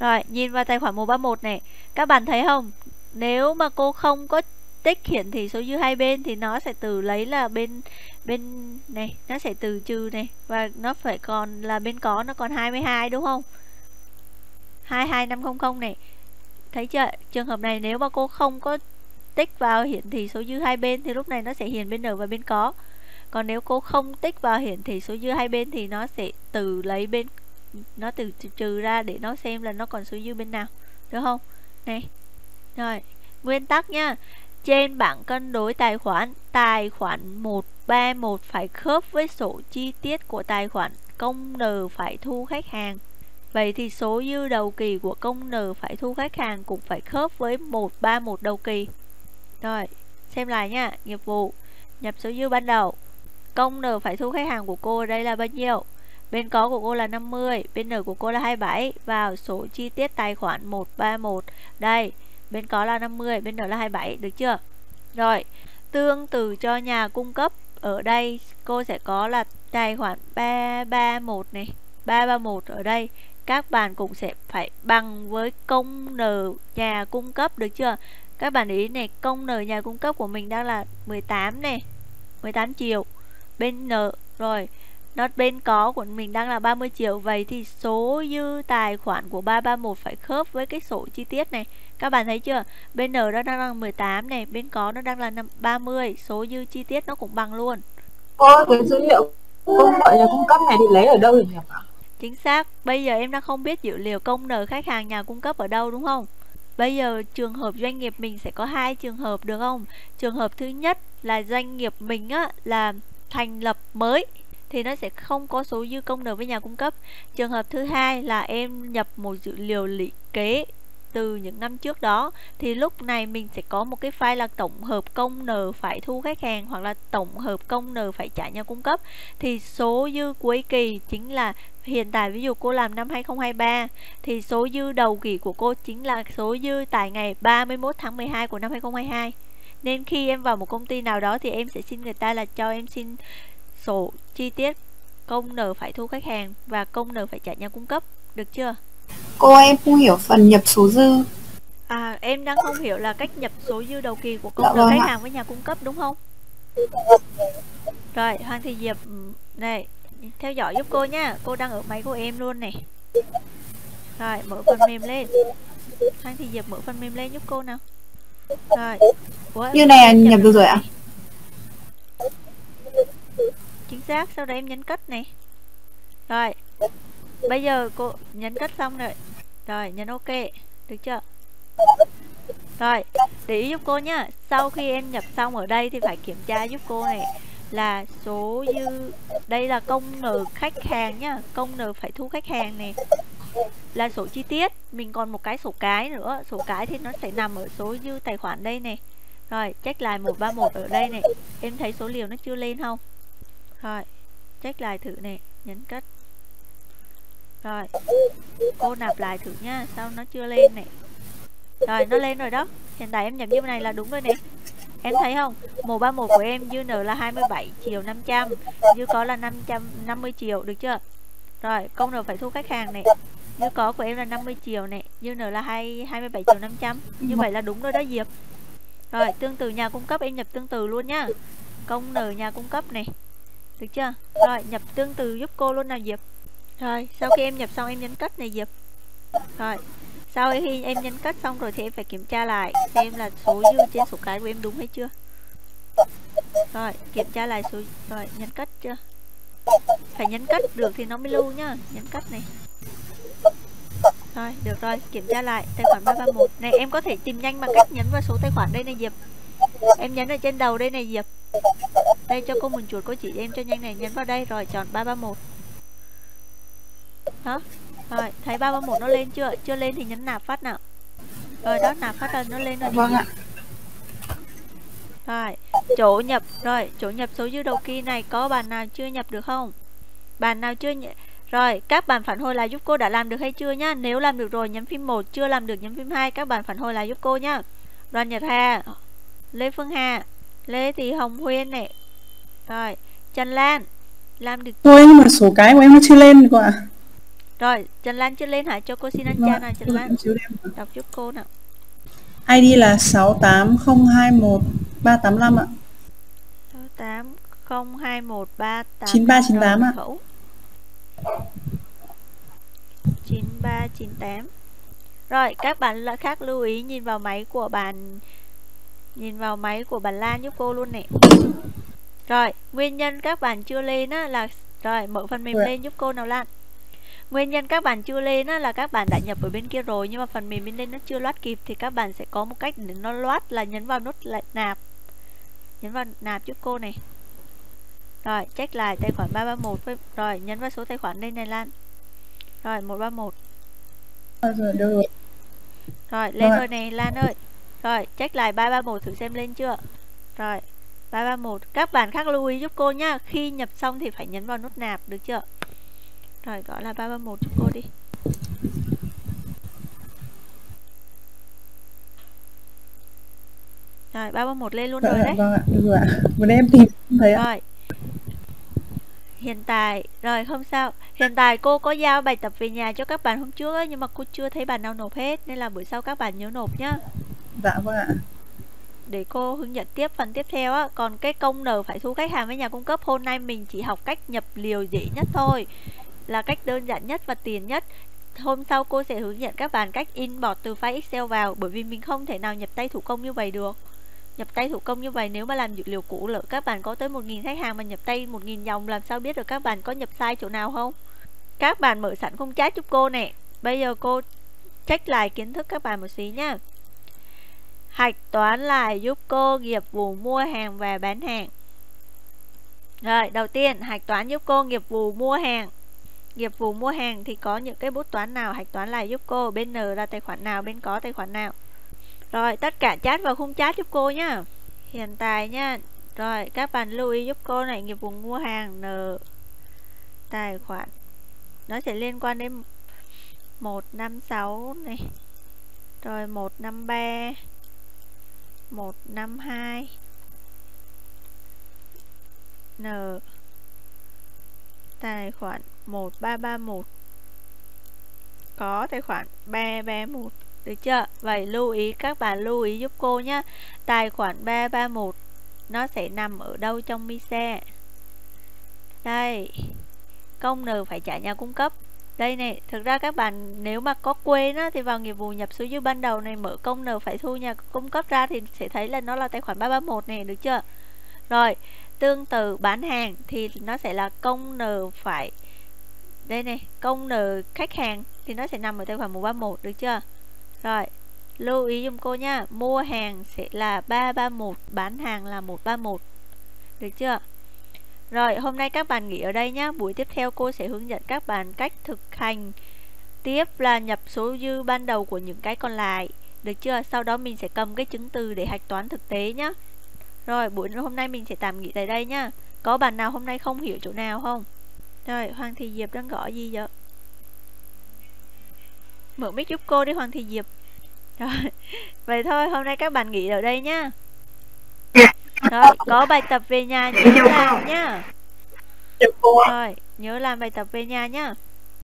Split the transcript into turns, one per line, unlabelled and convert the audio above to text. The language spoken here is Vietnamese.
Rồi, nhìn vào tài khoản 131 này. Các bạn thấy không? Nếu mà cô không có tích hiển thị số dư hai bên thì nó sẽ từ lấy là bên bên này, nó sẽ từ trừ này và nó phải còn là bên có nó còn 22 đúng không? 22500 này. Thấy chưa? Trường hợp này nếu mà cô không có tích vào hiển thị số dư hai bên thì lúc này nó sẽ hiển bên n và bên có. Còn nếu cô không tích vào hiển thị số dư hai bên thì nó sẽ từ lấy bên nó từ trừ ra để nó xem là nó còn số dư bên nào được không này rồi nguyên tắc nha trên bảng cân đối tài khoản tài khoản 131 phải khớp với sổ chi tiết của tài khoản công n phải thu khách hàng Vậy thì số dư đầu kỳ của công n phải thu khách hàng cũng phải khớp với 131 đầu kỳ. Rồi, xem lại nha, nghiệp vụ, nhập số dư ban đầu. Công n phải thu khách hàng của cô ở đây là bao nhiêu? Bên có của cô là 50, bên N của cô là 27 Vào số chi tiết tài khoản 131 Đây, bên có là 50, bên N là 27, được chưa? Rồi, tương tự cho nhà cung cấp. Ở đây cô sẽ có là tài khoản 331 này 331 ở đây Các bạn cũng sẽ phải bằng với công N nhà cung cấp, được chưa? Các bạn ý này, công N nhà cung cấp của mình đang là 18 này 18 triệu. Bên N, rồi nó bên có của mình đang là 30 triệu. Vậy thì số dư tài khoản của 331 phải khớp với cái sổ chi tiết này. Các bạn thấy chưa? Bên N nó đang là 18 này bên có nó đang là 30 số dư chi tiết nó cũng bằng luôn.
Cô cái dữ liệu công gọi nhà cung cấp này thì lấy ở đâu được nhỉ
chính xác. Bây giờ em đang không biết dữ liệu công n khách hàng nhà cung cấp ở đâu đúng không? Bây giờ trường hợp doanh nghiệp mình sẽ có hai trường hợp được không? Trường hợp thứ nhất là doanh nghiệp mình á là thành lập mới thì nó sẽ không có số dư công nợ với nhà cung cấp. Trường hợp thứ hai là em nhập một dữ liệu lũy kế từ những năm trước đó, thì lúc này mình sẽ có một cái file là tổng hợp công nợ phải thu khách hàng hoặc là tổng hợp công nợ phải trả nhà cung cấp thì số dư cuối kỳ chính là hiện tại, ví dụ cô làm năm 2023 thì số dư đầu kỳ của cô chính là số dư tại ngày 31 tháng 12 của năm 2022 nên khi em vào một công ty nào đó thì em sẽ xin người ta là cho em xin sổ chi tiết công nợ phải thu khách hàng và công nợ phải trả nhà cung cấp được chưa?
Cô em không hiểu phần nhập số dư.
À em đang không hiểu là cách nhập số dư đầu kỳ của công dạ nợ vâng khách ạ. hàng với nhà cung cấp đúng không? Rồi hoàng thị diệp ừ, này theo dõi giúp cô nha cô đang ở máy của em luôn này. Rồi mở phần mềm lên. Hoàng thị diệp mở phần mềm lên giúp cô nào. Rồi
Ủa, như này nhập được rồi ạ. à?
Xác, sau đó em nhấn cất này. Rồi, bây giờ cô nhấn cất xong rồi. Rồi, nhấn ok, được chưa? Rồi, để ý giúp cô nhá. Sau khi em nhập xong ở đây thì phải kiểm tra giúp cô này là số dư, đây là công nợ khách hàng nhá. Công nợ phải thu khách hàng này là sổ chi tiết. Mình còn một cái sổ cái nữa. Sổ cái thì nó sẽ nằm ở số dư tài khoản đây này. Rồi, check lại 131 ở đây này. Em thấy số liều nó chưa lên không? Rồi check lại thử nè nhấn cất rồi cô nạp lại thử nha sao nó chưa lên nè. Rồi nó lên rồi đó hiện tại em nhập như này là đúng rồi nè. Em thấy không 131 của em dư nợ là 27 triệu 500 dư có là 550 triệu được chưa? Rồi công nợ phải thu khách hàng này dư có của em là 50 triệu này dư nợ là 2, 27 triệu 500 như vậy là đúng rồi đó Diệp. Rồi tương tự nhà cung cấp em nhập tương tự luôn nhá công nợ nhà cung cấp này được chưa? Rồi, nhập tương tự giúp cô luôn nào Diệp. Rồi, sau khi em nhập xong em nhấn cất này Diệp. Rồi, sau khi em nhấn cất xong rồi thì em phải kiểm tra lại Xem là số dư trên sổ cái của em đúng hay chưa. Rồi, kiểm tra lại số Rồi, nhấn cất chưa? Phải nhấn cất được thì nó mới lưu nhá. Nhấn cất này. Rồi, được rồi, kiểm tra lại Tài khoản 331 Này, em có thể tìm nhanh bằng cách nhấn vào số tài khoản đây này Diệp. Em nhấn ở trên đầu đây này Diệp đây cho cô mình chuột cô chỉ em cho nhanh này Nhấn vào đây rồi chọn 331 Đó Rồi thấy 331 nó lên chưa? Chưa lên thì nhấn nạp phát nào. Rồi đó nạp phát rồi nó lên rồi
Vâng ạ.
Rồi chỗ nhập Rồi chỗ nhập số dư đầu kỳ này Có bạn nào chưa nhập được không? Bạn nào chưa nhập rồi, các bạn phản hồi lại giúp cô đã làm được hay chưa nhá. Nếu làm được rồi nhấn phím 1, chưa làm được nhấn phím 2, các bạn phản hồi lại giúp cô nhá. Đoàn Nhật Hà, Lê Phương Hà, Lê Thị Hồng Huyên này, rồi, Trần Lan làm được
Ôi nhưng mà số cái của em nó chưa lên cô ạ.
Rồi, Trần Lan chưa lên hả? Cho cô xin anh
Vâng
cha
ạ,
nào Trần Lan. Đọc giúp cô nào.
ID là 68021 ạ.
68021388
9398 ạ.
khẩu 9398 Rồi các bạn khác lưu ý nhìn vào máy của bạn Nhìn vào máy của bạn Lan giúp cô luôn nè Rồi nguyên nhân các bạn chưa lên á là Rồi mở phần mềm
Rồi ạ.
lên giúp cô nào Lan Nguyên nhân các bạn chưa lên á là các bạn đã nhập ở bên kia rồi Nhưng mà phần mềm bên lên nó chưa loát kịp Thì các bạn sẽ có một cách để nó loát là nhấn vào nút lại nạp Nhấn vào nạp giúp cô này rồi, check lại tài khoản 331 với rồi nhấn vào số tài khoản đây này Lan. Rồi 131.
À, rồi, được rồi.
Rồi, lên rồi này Lan ơi. Rồi, check lại 331 thử xem lên chưa. Rồi, 331. Các bạn khác lưu ý giúp cô nhá. Khi nhập xong thì phải nhấn vào nút nạp được chưa? Rồi, gọi là 331 giúp cô đi. Rồi, 331 lên luôn rồi
dạ,
đấy.
vâng ạ, được rồi ạ. Vừa em tìm không thấy ạ.
Rồi. Hiện tại rồi không sao. Hiện tại cô có giao bài tập về nhà cho các bạn hôm trước ấy, nhưng mà cô chưa thấy bạn nào nộp hết nên là buổi sau các bạn nhớ nộp nhá.
Dạ vâng ạ.
Để cô hướng dẫn tiếp phần tiếp theo á. Còn cái công nợ phải thu khách hàng với nhà cung cấp, hôm nay mình chỉ học cách nhập liều dễ nhất thôi. Là cách đơn giản nhất và tiền nhất. Hôm sau cô sẽ hướng dẫn các bạn cách in bọt từ file Excel vào, bởi vì mình không thể nào nhập tay thủ công như vậy được. Nhập tay thủ công như vậy nếu mà làm dữ liệu cũ, lỡ các bạn có tới 1.000 khách hàng mà nhập tay 1.000 dòng, làm sao biết được các bạn có nhập sai chỗ nào không? Các bạn mở sẵn khung chat giúp cô nè. Bây giờ cô check lại kiến thức các bạn một xí nhá. Hạch toán lại giúp cô nghiệp vụ mua hàng và bán hàng. Rồi, đầu tiên hạch toán giúp cô nghiệp vụ mua hàng. Nghiệp vụ mua hàng thì có những cái bút toán nào hạch toán lại giúp cô, bên N là tài khoản nào, bên có tài khoản nào. Rồi, tất cả chat vào khung chat giúp cô nhá. Hiện tại nha. Rồi, các bạn lưu ý giúp cô này nghiệp vụ mua hàng N tài khoản. Nó sẽ liên quan đến 156 này. Rồi 153 152 N. Tài khoản 1331 có tài khoản 331 được chưa? Vậy lưu ý, các bạn lưu ý giúp cô nhé. Tài khoản 331 Nó sẽ nằm ở đâu trong MISA Đây. Công N phải trả nhà cung cấp. Đây này, thực ra các bạn nếu mà có quên á, thì vào nghiệp vụ nhập số dư ban đầu này mở công N phải thu nhà cung cấp ra thì sẽ thấy là nó là tài khoản 331 này, được chưa? Rồi, tương tự bán hàng thì nó sẽ là công N phải đây này, công N khách hàng thì nó sẽ nằm ở tài khoản 131 được chưa? Rồi, lưu ý giùm cô nha, mua hàng sẽ là 331, bán hàng là 131. Được chưa? Rồi, hôm nay các bạn nghỉ ở đây nhé. Buổi tiếp theo cô sẽ hướng dẫn các bạn cách thực hành tiếp là nhập số dư ban đầu của những cái còn lại. Được chưa? Sau đó mình sẽ cầm cái chứng từ để hạch toán thực tế nhé. Rồi, buổi hôm nay mình sẽ tạm nghỉ tại đây nhá. Có bạn nào hôm nay không hiểu chỗ nào không? Rồi, Hoàng Thị Diệp đang gọi gì vậy? Mở mic giúp cô đi Hoàng Thị Diệp. Rồi, vậy thôi, hôm nay các bạn nghỉ ở đây nhá. Rồi, có bài tập về nhà nhớ làm nhá. Rồi, nhớ làm bài tập về nhà nhá.